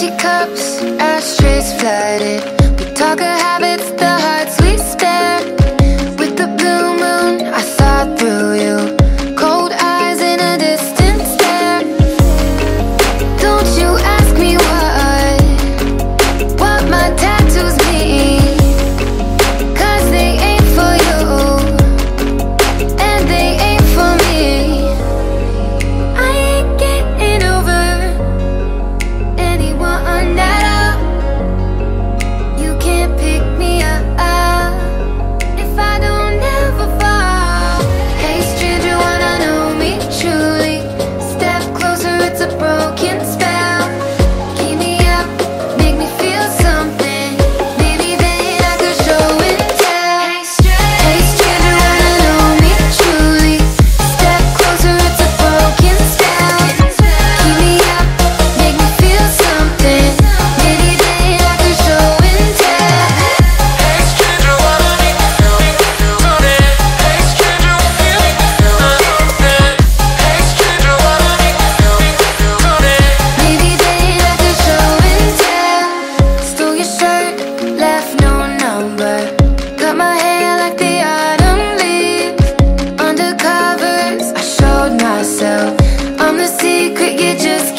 Empty cups, ashtrays flooded. We talk of habits Cut my hair like the autumn leaves. Under covers, I showed myself. I'm the secret you just